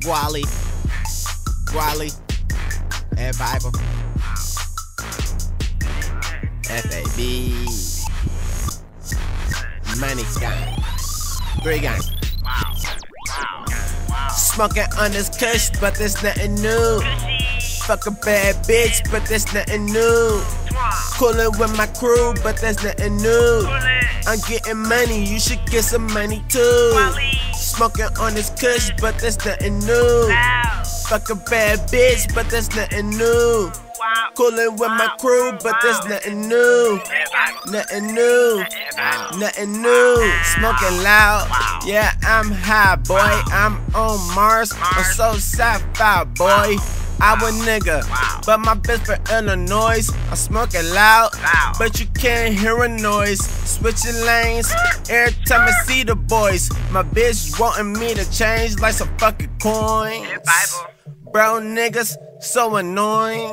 Guali. Guali. Air Bible. FAB. Money gang. Three gang. Smoking on this kush, but there's nothing new. Fuck a bad bitch, but there's nothing new. Coolin' with my crew, but there's nothing new. I'm getting money, you should get some money too. Smoking on this kush, but there's nothing new. Fuck a bad bitch, but there's nothing new. Coolin' with my crew, but there's nothing new. Nothing new. Nothing new. Smoking loud. Yeah, I'm high, boy. I'm on Mars. I'm so sci-fi, boy. I a nigga, but my bitch for Illinois. I'm smoking loud, but you can't hear a noise. Switching lanes every time I see the boys. My bitch wanting me to change like some fucking coins. Bro, niggas so annoying.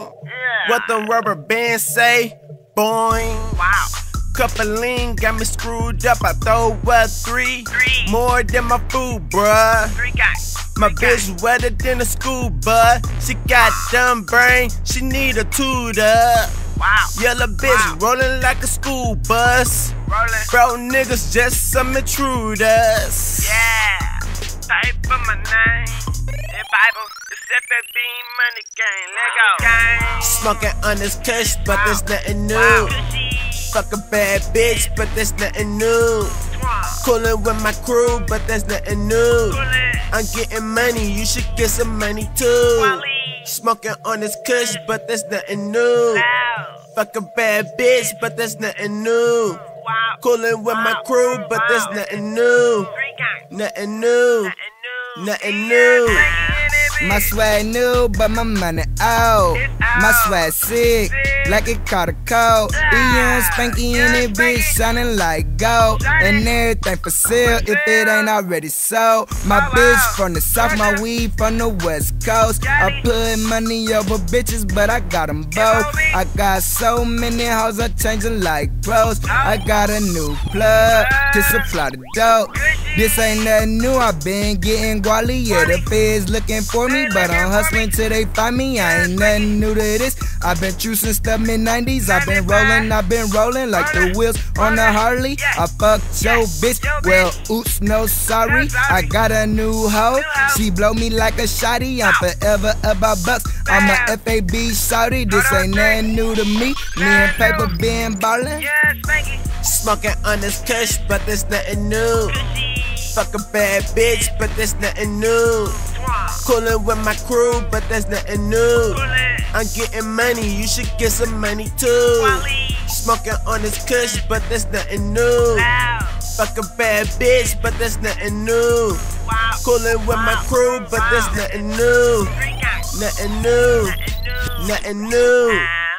What the rubber band say? Boing. Wow. Cup of lean got me screwed up. I throw a three. Three. More than my food, bruh. Three guys. My bitch wetter than a school bus. She got dumb brain, she need a tutor. Wow. Yellow bitch Wow. rolling like a school bus. Rolling. Bro, niggas just some intruders. Yeah. Type for my name. In Bible. It's FAB money gang. Let go. Gang. Smoking on this kush, but there's nothing new. Wow. Fuck a bad bitch, but there's nothing new. Coolin' with my crew, but there's nothing new. I'm getting money, you should get some money too. Smoking on this kush, but there's nothing new. Fuck a bad bitch, but there's nothing new. Wow. Coolin' with my crew, but there's nothing new. Three. Nothing new. Nothing new. Nothing new. My swag new, but my money out. My swag sick, like it caught a cold. Eon Spanky in it, bitch, shining like gold. And everything for sale if it ain't already sold. My bitch from the south, my weed from the west coast. I put money over bitches, but I got them both. I got so many hoes, I change them like clothes. I got a new plug to supply the dope. This ain't nothing new, I've been getting guali. Yeah, the feds looking for me, but I'm hustling till they find me. I ain't nothing new to this. I've been true since the mid 90s. I've been rolling, I've been rolling like the wheels on the Harley. I fucked your bitch, well, oops, no sorry. I got a new hoe, she blow me like a shotty. I'm forever about bucks. I'm a FAB shouty. This ain't nothing new to me. Me and PayPuh been ballin'. Yeah, Spanky. Smoking on this kush, but there's nothing new. Fuck a bad bitch, but there's nothing new. Coolin' with my crew, but there's nothing new. I'm getting money, you should get some money too. Smoking on this kush, but there's nothing new. Fuck a bad bitch, but there's nothing new. Coolin' with my crew, but there's nothing new. Nothing new. Nothing new.